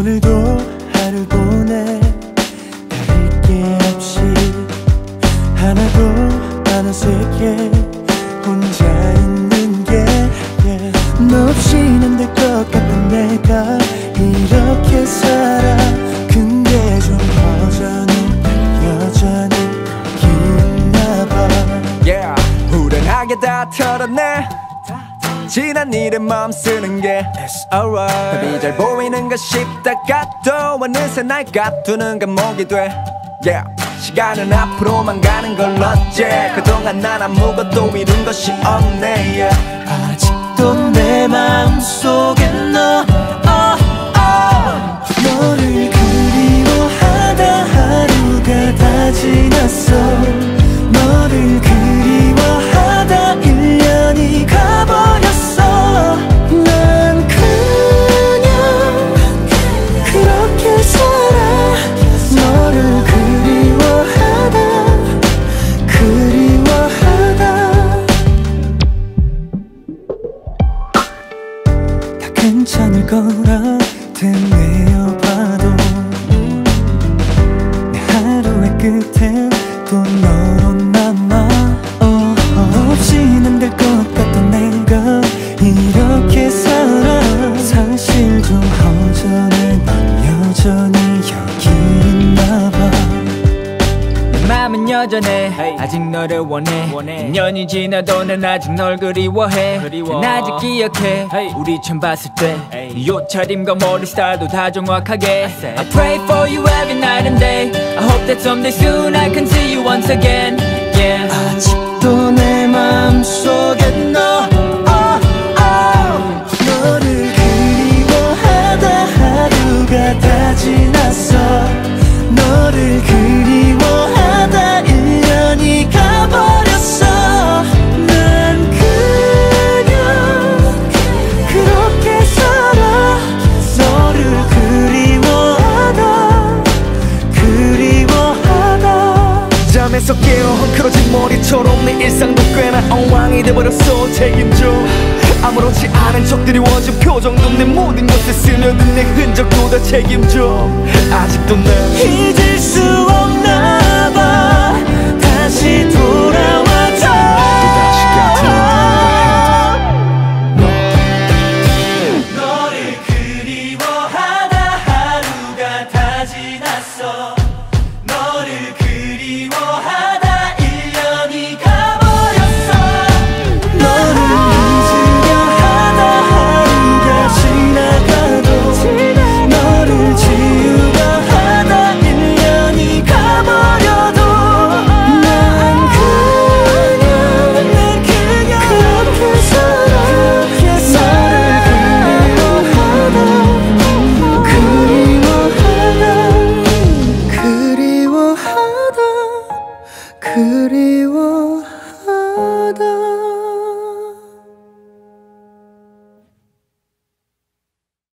오늘도 하루 보내 다를 게 없이 하나도 안 어색해 혼자 있는 게너 없이는 될것 같은 내가 이렇게 살아. 근데 좀 여전히 여전히 기나봐 yeah. 후련하게 다 털었네. 지난 일에 마음 쓰는 게 It's alright 답이 잘 보이는가 싶다가 또 어느새 날 가두는 감옥이 돼. Yeah. 시간은 앞으로만 가는 걸 어째. 그동안 난 아무것도 이룬 것이 없네. Yeah. 아직도 내 마음속에 괜찮을 거라 되뇌어 봐도 내 하루의 끝엔 또 너로 남아 어, 너 없이는 안될것 같던 내가 이렇게 살아 사실 좀 허전해 넌 여전히 너를 원해 2년이 지나도 난 아직 널 그리워해 난 아직 기억해 우리 처음 봤을 때 네 옷차림과 머리 스타일도 다 정확하게 I pray for you every night and day I hope that someday soon I can see you once again Yeah 아직도 내 마음속에 책임져. 아무렇지 않은 척 드리워진 표정도 내 모든 것에 스며든 내 흔적도 다 책임져. 아직도 날 그리워.